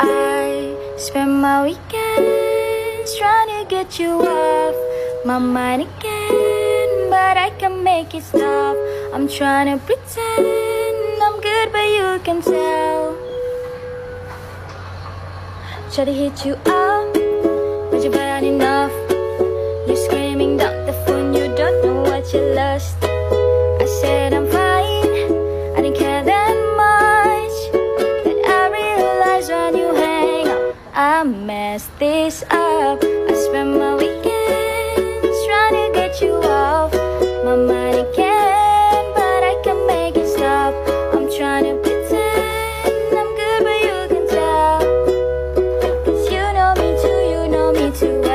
I spend my weekends trying to get you off my mind again, but I can make it stop. I'm trying to pretend I'm good, but you can tell. Try to hit you up, but you're bad enough. You're screaming down the phone, you don't know what you lost. I said I'm fine, I didn't care that much, but I realized when you. I messed this up. I spend my weekends trying to get you off My mind again, but I can make it stop. I'm trying to pretend I'm good, but you can tell. Cause you know me too, you know me too.